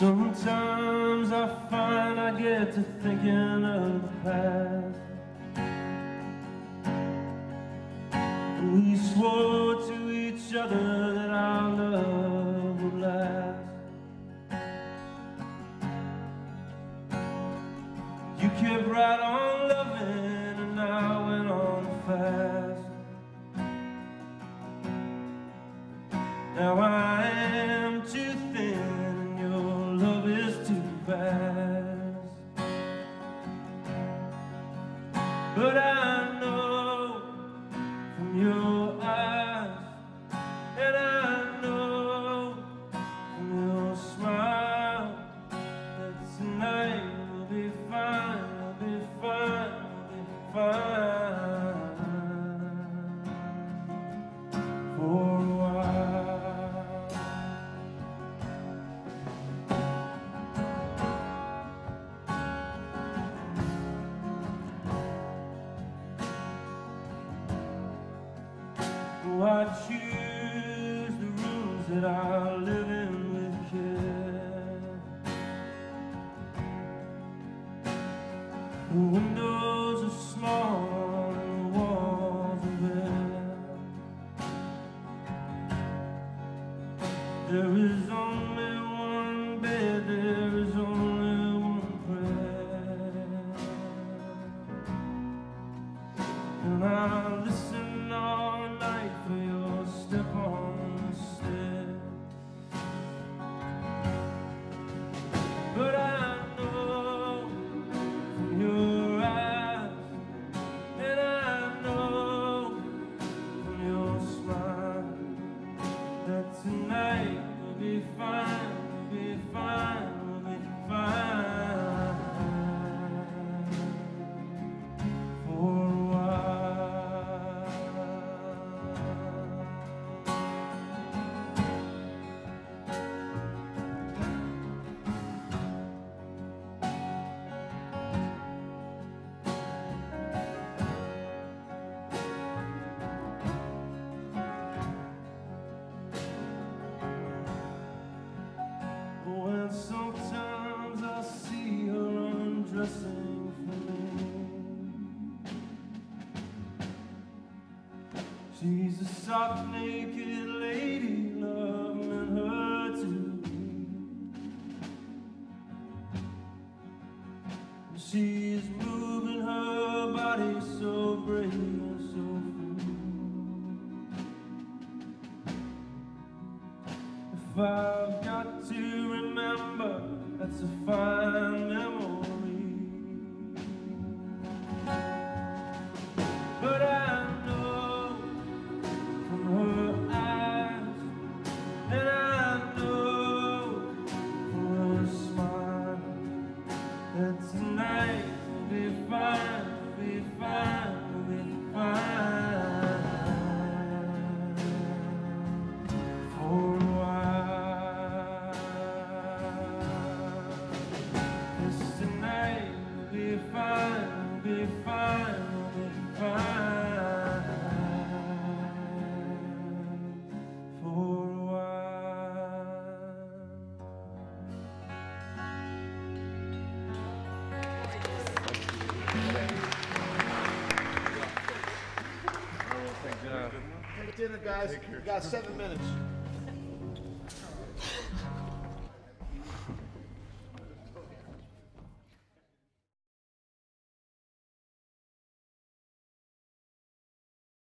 Sometimes I find I get to thinking of the past. We swore to each other that our I choose the rooms that I live in with care. The windows are small and the walls are bare. There is only one bed, there is only one prayer. And I She's a soft naked lady, love meant her to be. She's moving her body so brave and so free. If I've got to remember, that's a fine memory. Dinner, guys. We got seven minutes.